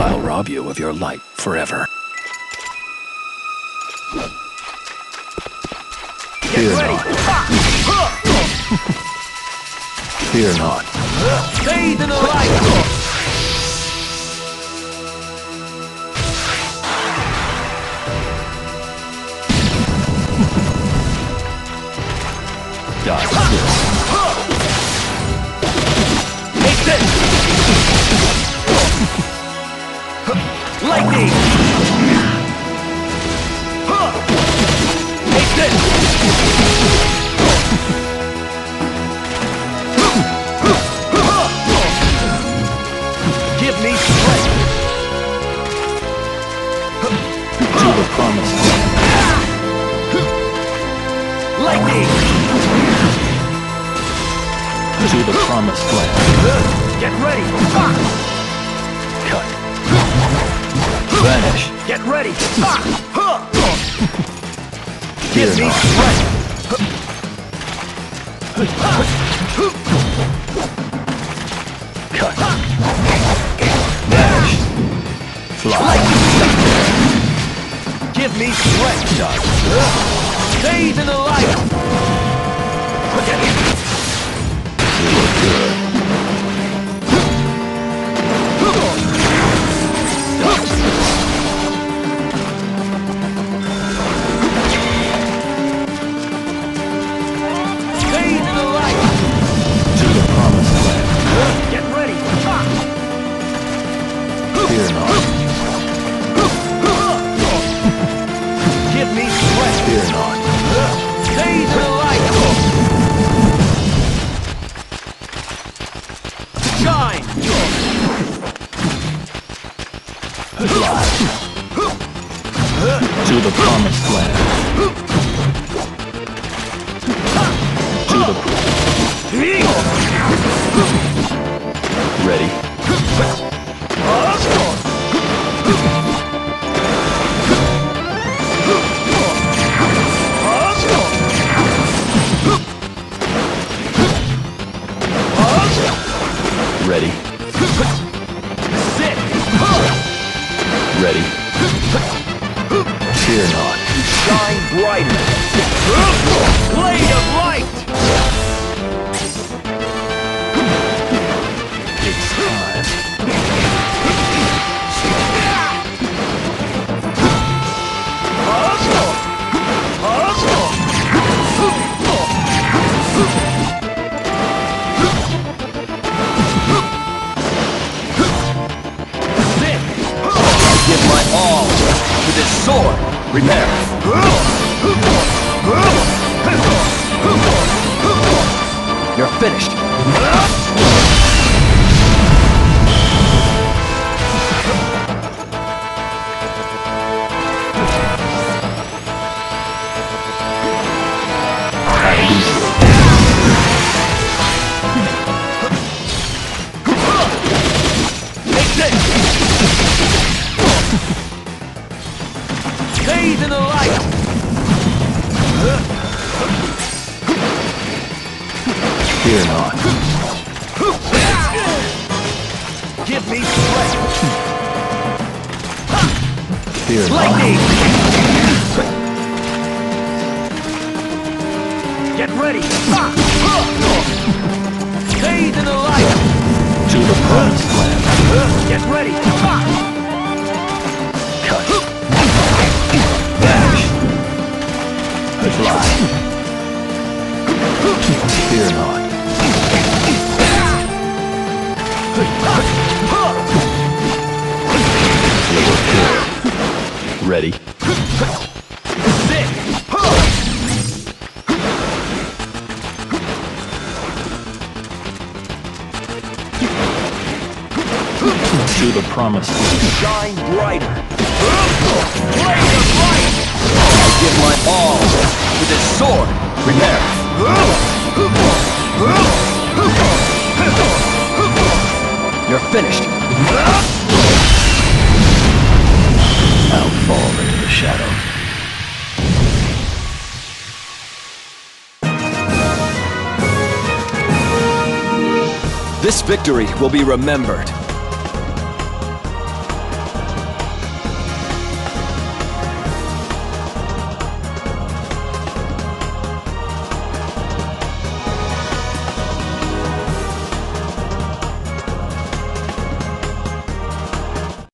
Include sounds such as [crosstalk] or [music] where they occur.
I'll rob you of your light forever. Fear not. [laughs] Fear not. Bathe in the light! [laughs] Die To the promised land. Lightning! To the promised land. Get ready! Cut. Vanish. Get ready! Fear Give me not. Give me strength! Die. Bathe in the light! You look good. Shine! To the promised land. Ready. Sit! Ready. Fear not. Shine brighter! To this sword! Prepare! Fear not. Give me strength! Fear not. Get ready! Bathe in the light! To the promised land. Get ready! Cut. Vanish. Fly. Fear not. You look good. Ready. Sit! To the promised land. Shine brighter! Blade of light! I give my all to this sword! Prepare! You're finished! I'll fall into the shadow. This victory will be remembered